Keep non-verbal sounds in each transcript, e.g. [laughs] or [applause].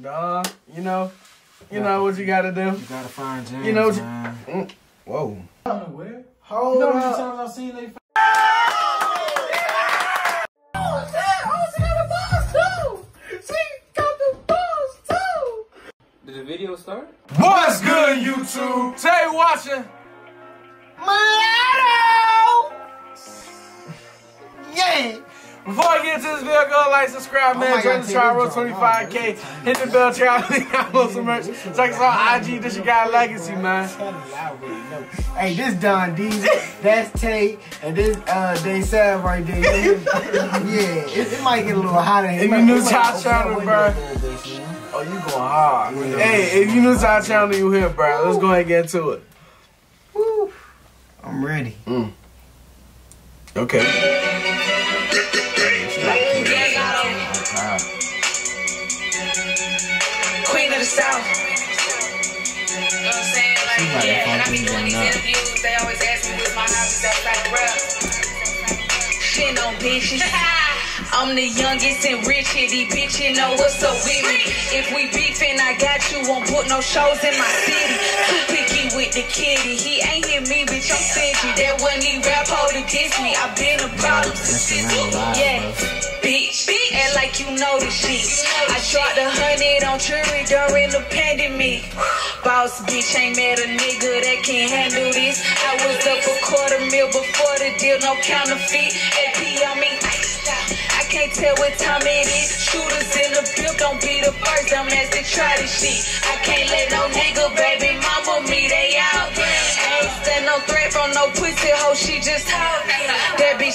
Duh, you know, you know what you gotta do. You gotta find James, You know what you- man. Mm, Whoa. Where? Hold You know how many times I've seen they Did the video start? What's good, YouTube? Say watching. Mulatto! Yeah! Before I get into this video, go like, subscribe, man. my Join the trial, roll 25K. Hit the bell, try to download some merch. Check us out IG. This your guy, Legacy, man. Hey, this Don Diesel, that's Tate, and this uh Dae Sav right there. [laughs] yeah, it, it might get a little hot in here. If you new it to might our open channel, bro. Oh, you going hard. Hey, if you new to our channel, you here, bro. Let's go ahead and get into it. Woo. I'm ready. Okay. South. You know what I'm saying? Like, She's yeah, the when I be doing these interviews, they always ask me what's my hobbies outside the rap. Shitting on bitches. [laughs] I'm the youngest and rich here. These bitches know what's up with me. If we beefing, I got you. Won't put no shows in my city. Too picky with the kitty. He ain't hit me, bitch. I'm stingy. That wasn't he rap hold against me. i been a problem since That's the real life, Yeah, bro. bitch. Like you know the shit. I dropped a hundred on jury during the pandemic. Boss bitch ain't met a nigga that can handle this. I was up a quarter mil before the deal, no counterfeit. AP on me. I can't tell what time it is. Shooters in the field, don't be the first dumbass to try this shit. I can't let no nigga, baby mama me, they out. I ain't stand no threat from no pussy hoe, she just talk.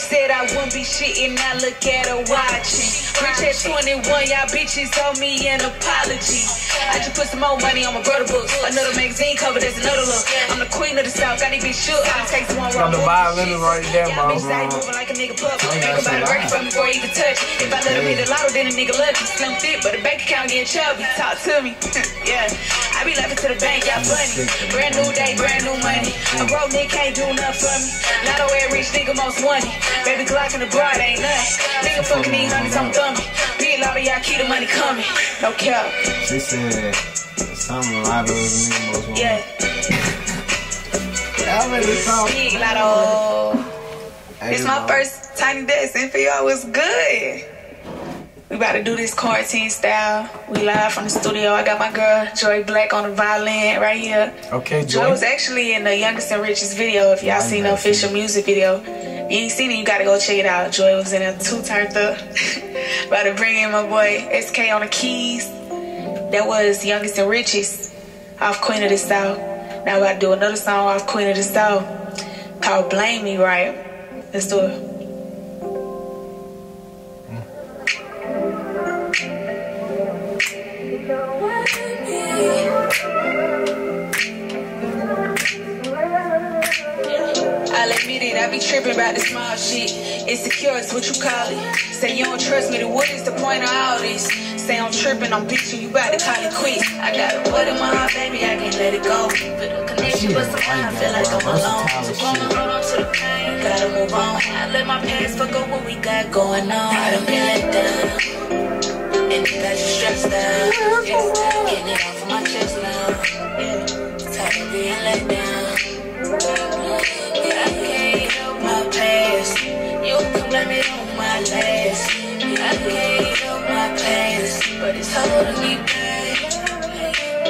Said I wouldn't be shitting, now look at her watching. Rich at 21, y'all bitches owe me an apology. I just put some more money on my brother books. Another magazine cover, that's another look. I'm the queen of the south, got these bitch shook. I take one Got the violin right there, Y'all bro. moving like a nigga pup. Think about it, a working for me before you even touch. If I let him hit the lotto, then a nigga lucky. Slim fit, but the bank account getting chubby. Talk to me. [laughs] yeah. I be laughing to the bank, y'all funny. Brand new day, brand new money. A broke nigga can't do nothing for me. Lotto air rich nigga most money. Baby Glock in the broad ain't nothing. Nigga fucking these hundreds, I'm thumbing. Be a lot of y'all keep the money coming. No cap. She said something was the nigga most wanted. Yeah. I'm ready to. Big lotto. It's my first tiny desk and for y'all was good. We about to do this quarantine style. We live from the studio. I got my girl Joy Black on the violin right here. Okay, Joy Joy. was actually in the youngest and richest video. If y'all I seen the official music video, if you ain't seen it, you gotta go check it out. Joy was in there two turned up. [laughs] about to bring in my boy SK on the keys. That was youngest and richest off Queen of the South. Now we about to do another song off Queen of the South called Blame Me Right. Let's do it. I'll admit it, I be tripping about the small shit. Insecure is what you call it. Say you don't trust me, then what is the point of all this? Say I'm tripping, I'm bitching, you about to call it quits. I got a what in my heart, baby, I can't let it go. Feel the connection, but sometimes I feel like I'm alone. So I'm gonna hold on to the pain, gotta move on. I let my past fuck up what we got going on. I done been let down. And it got you stressed out. Getting it off blame it on my last. I can't help my past, but it's holding me back.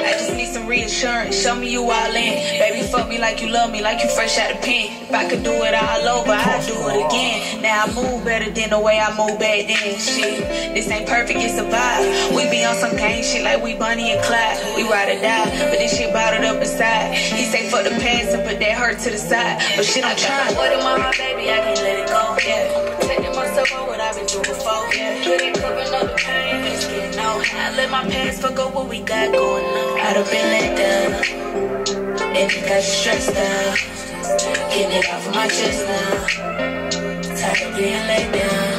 I just need some reassurance. Show me you all in. Baby, fuck me like you love me, like you fresh out the pen. If I could do it all over, I'd do it again. Now I move better than the way I moved back then. Shit, this ain't perfect, it's a vibe. We be on some gang shit like we Bonnie and Clyde. We ride or die, but this shit bottled up inside. He say fuck the past and put that hurt to the side. But shit, I'm trying. What my heart, baby, I can't let it go. Yeah, myself on what I've been through before. Yeah, couldn't covering up the pain, but it's getting out. I let my past fuck up what we got going on. I'd have been let down, and it got stressed out. Getting it off of my chest now. Tired of being let down.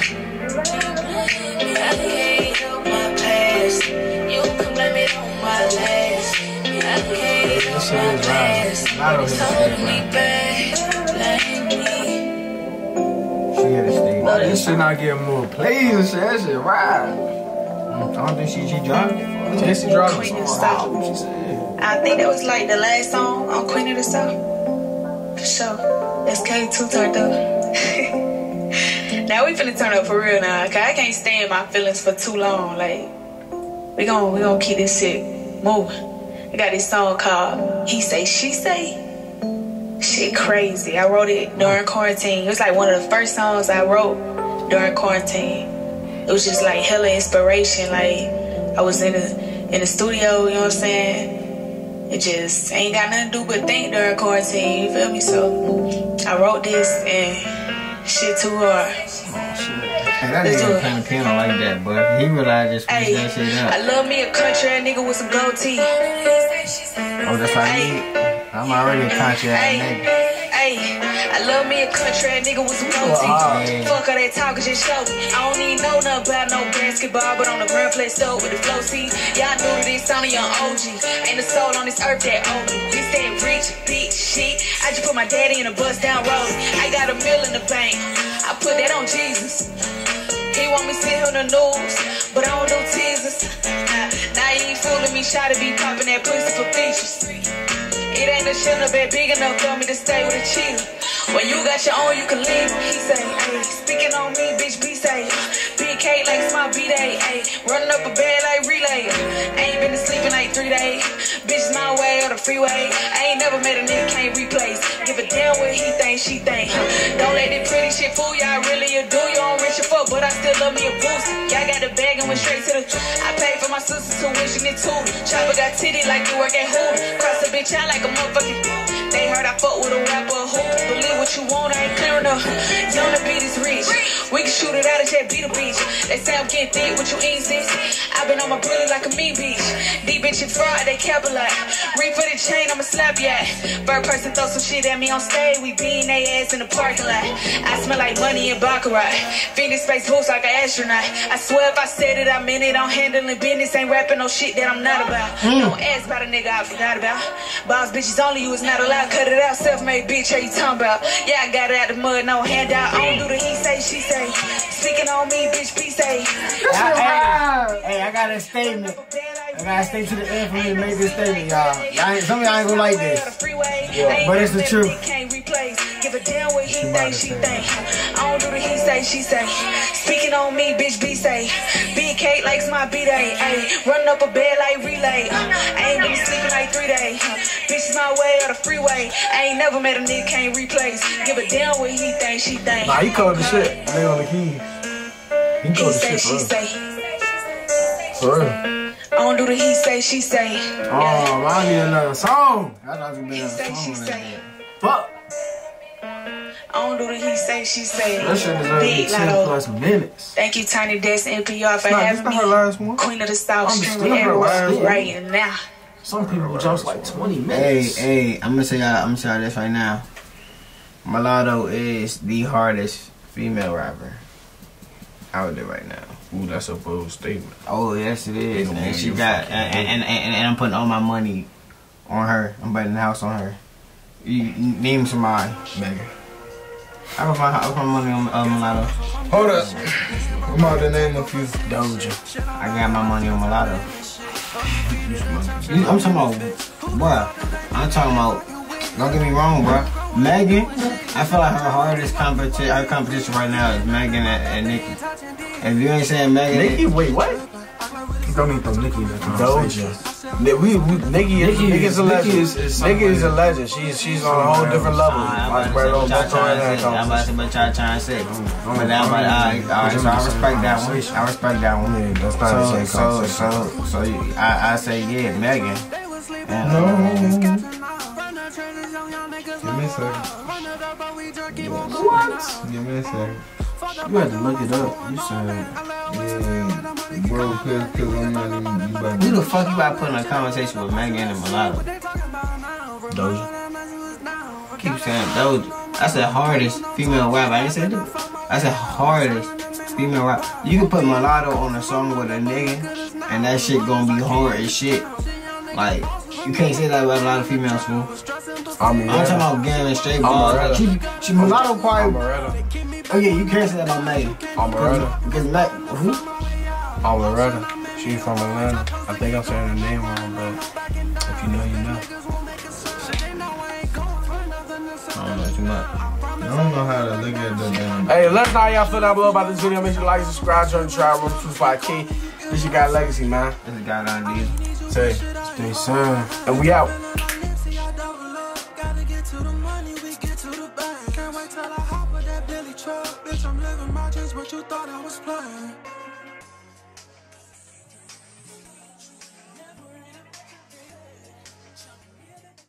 I can't help my past. You can blame it on my last. I can't help my past. Not But it's holding me back. Blame me. She had to stay. This shit not getting more plays and shit. That shit right. Mm, I don't think she she. Mm. Jesse dropped Queen of song. South. Album, she said. I think that was like the last song on Queen of the South. For sure. SK2 turned up. [laughs] now we finna turn up for real now. Cause I can't stay in my feelings for too long. Like, we gon' we gon' keep this shit moving. I got this song called He Say, She Say. Shit crazy. I wrote it during quarantine. It was like one of the first songs I wrote during quarantine. It was just like hella inspiration. Like I was in the in the studio, you know what I'm saying? It just ain't got nothing to do but think during quarantine, you feel me? So I wrote this and shit too hard. Hey, that nigga it. playing the piano like that, but he realized just Hey, that shit up. I love me a country nigga with some gold teeth. Oh, that's like me. I'm already a country ass Hey, nigga. hey, I love me a country ass nigga with some teeth. Yeah. Fuck all that talk, just show me. I don't even know nothing about no basketball, but on the ground play stove with the flow seat. Y'all knew that this on a young OG. Ain't a soul on this earth that own me. He said rich, bitch, shit. I just put my daddy in a bus down road. I got a mill in the bank. I put that on Jesus. He want me sit on the news, but I don't do teasers. Nah, now you ain't fooling me, try to be popping that pussy for features. It ain't a bed big enough for me to stay with a cheater. When you got your own, you can leave. He say, hey, speaking on me, bitch, be safe. Big K like my B-Day, ayy. Running up a bed like relay. Ain't been to sleep in like three days. Bitch, my way or the freeway. I ain't never met a nigga can't replace. Give a damn what he think, she think. Don't let that pretty shit fool you. I really do. You don't rich your fuck, but I still love me a boost. Y'all got the bag and went straight to the. I paid for my sister's tuition and too. Chopper got titty like you work at Hoot. Out like a motherfucking. They heard I fuck with a rapper who believe what you want, I ain't clear enough. Young the beat is rich. We can shoot it out of jet, beat a beach. They say I'm getting thick, with you sis? i been on my bully like a mean beach. These bitches fraud, they cap a lot. Ring for the chain, I'ma slap ya. Bird person throw some shit at me on stage, we beating they ass in the parking lot. I smell like money and baccarat. Phoenix space boots like an astronaut. I swear if I said it, I meant it. I'm handling business, ain't rapping no shit that I'm not about. Mm. Don't ask about a nigga I forgot about. Boss bitches only, you is not allowed. Cut it out, self-made bitch, how you talking about? Yeah, I got it out the mud, no handout. I don't do the he say, she say. Speaking on me, bitch, be say. I, hey, hey, I got a statement. I gotta stay to the end for me to make this statement, y'all. y'all some of y'all ain't gonna like this. but it's the truth. Can't replace. Give a damn what he think, she think. I don't do the he say, she say. Speaking on me, bitch, be say. Big Kate likes my B day. Ayy, running up a bed like relay. Uh, I ain't been sleeping like three days. Uh, bitch is my way or the freeway. I ain't never met a nigga can't replace. Give a damn what he think, she think. Nah, he cold the shit. Nigga on the keys. He cold the say, shit she for real. say. For real. I don't do the he say, she say. Oh, Yeah. I need another song. I thought you been a say, she song like say. Fuck. I don't do the he say, she say. That shit deserves to Big 10 Lotto. plus minutes. Thank you, Tiny Desk NPR, for Nah, this having not her me. last one. Queen of the South, Understood streaming her everywhere right now. Some people jumps like 20 minutes. hey, hey, I'm gonna say y'all, I'm gonna say y'all this right now. Mulatto is the hardest female rapper out there right now. Ooh, that's a bold statement. Oh yes, it is. Ain't no And she got, and, and, and, and I'm putting all my money on her. I'm betting the house on her. You, you name somebody. Megan. I put my, I put my money on uh, Mulatto. Hold up. I'm about to name a few. Doja. I got my money on Mulatto. I'm talking about, bruh. I'm talking about. Don't get me wrong, bruh. Megan, I feel like her hardest competition, her competition right now is Megan and, and Nicki. If you ain't saying Megan, Nicki, wait, what? Don't even throw Nicki in the conversation. Ni- We, we, Nicki, is, Nicki Nicki is a legend. Nicki is- is Nicki is a legend. She's she's on a whole different level. I'm about to don't say don't throw her in that what y'all trying to say. I'm about to say what y'all trying to say. But I'm like, alright, alright, so I respect that one. I respect that one. Yeah, that's not the So, same so, so, so, I, I say, yeah, Megan. And, No. Give me a second. What? Give me a second. You had to look it up. You said, Yeah, bro, cause, cause I'm not even, you about who the fuck you about putting a conversation with Megan and Mulatto? Doja. Keep saying Doja. That's the hardest female rap. I ain't said that. That's the hardest female rap. You can put Mulatto on a song with a nigga, and that shit gonna be hard as shit. Like, you can't say that about a lot of females, fool. I mean, I'm talking about gambling straight I'm balls. Like, She, she mulatto probably. Amaretta. Oh yeah, you can't say that about Megan. Amaretta. Because Meg, who? Amaretta. She's from Atlanta. I think I'm saying her name wrong, but if you know, you know. I don't know too much. I don't know how to look at the damn. Hey, let us know how y'all feel down below about this video. Make sure you like, subscribe, join the tribe, room 25K. This your guy Legacy, man. This guy down there. Say, stay soon. And we out.